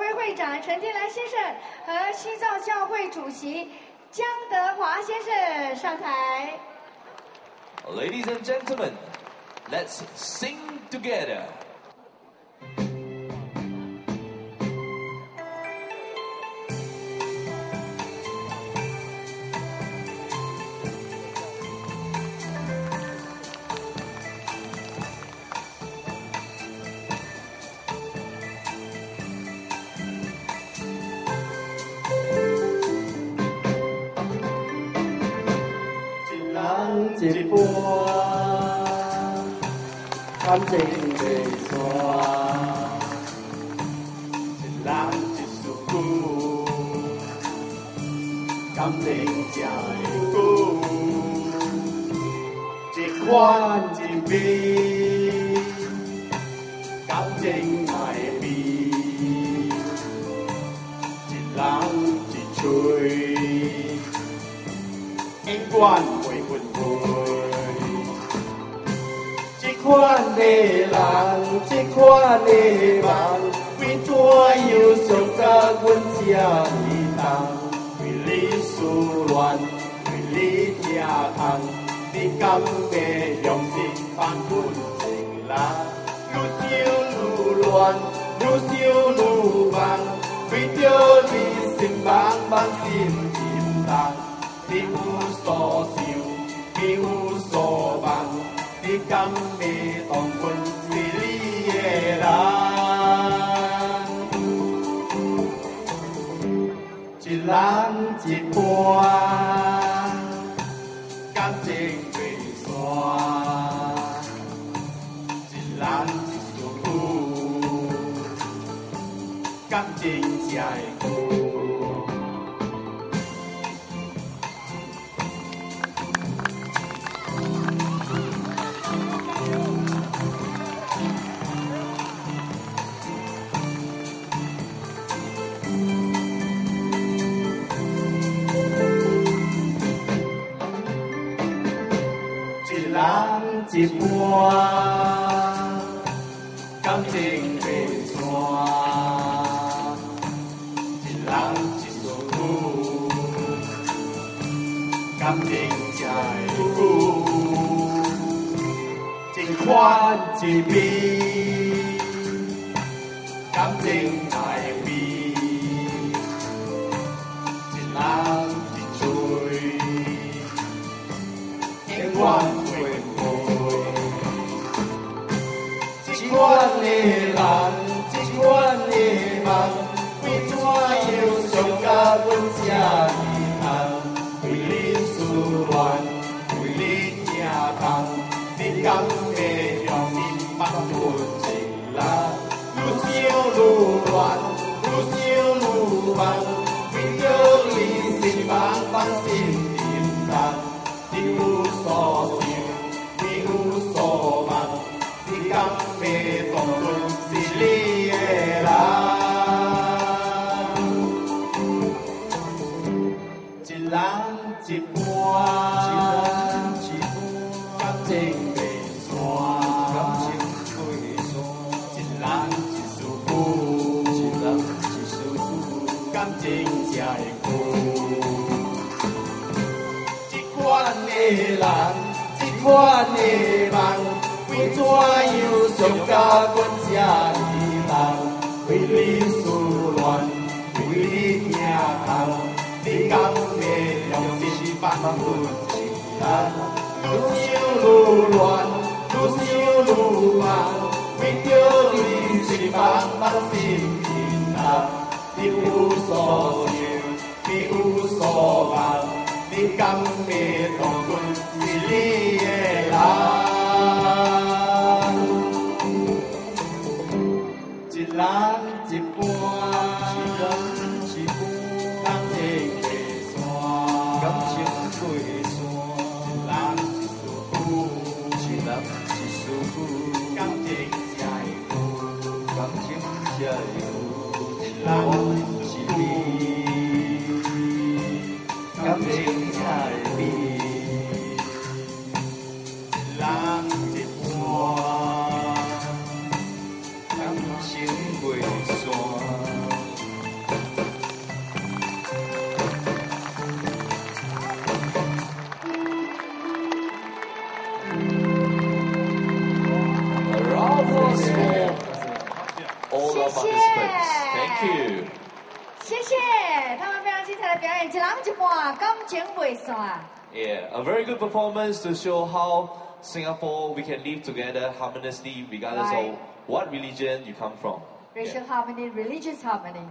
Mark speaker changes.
Speaker 1: 会会长陈金来先生和西藏教会主席江德华先生上台。
Speaker 2: Ladies and gentlemen, let's sing together.
Speaker 3: 一半，感情未散，一人一束苦，感情才会久，一款一味，感情会味，一人一嘴，永远 buồn vui. Chỉ quan nề làng chỉ quan nề bàn vì chúa yêu sầu ta quân chia đi tàng quý lý su loạn vì lý thia thằng vì cắm về dòng sinh phan buồn tình lá. Lu siêu lu loạn lu siêu lu vàng, vì tiêu đi xin bán bán xin tìm tàng đi u so tiêu so bằng, đi cam mê tòng quân vì lý ra chỉ lan chỉ qua cam trên về xoa chỉ lan chỉ xuống khu cam trên dài khu 情才会久。一半，感情袂散；一人一束苦，感情才会久。一款一味， 款的人，这款的梦，为怎样想甲阮这呢痛？为你思恋，为你疼痛，你敢会用心放阮情人？愈想愈乱，愈想愈忙，为着你心茫茫心感情袂散，一人一束苦，感情才会久。一款的人，一款的梦。为怎又想甲阮这呢人？为你思恋，为你疼痛，你敢会用心放阮一人？ 愈想愈乱，愈想愈忙，为着你心茫茫心沉重。你有所想，你有 在路一南，感情
Speaker 1: 在
Speaker 2: 变。Thank you.
Speaker 1: 谢谢，他们非常精彩的表演，一人一半，感情未散。
Speaker 2: Yeah, a very good performance to show how Singapore we can live together harmoniously regardless
Speaker 1: Right.
Speaker 2: of what religion you come from.
Speaker 1: Racial harmony, religious harmony.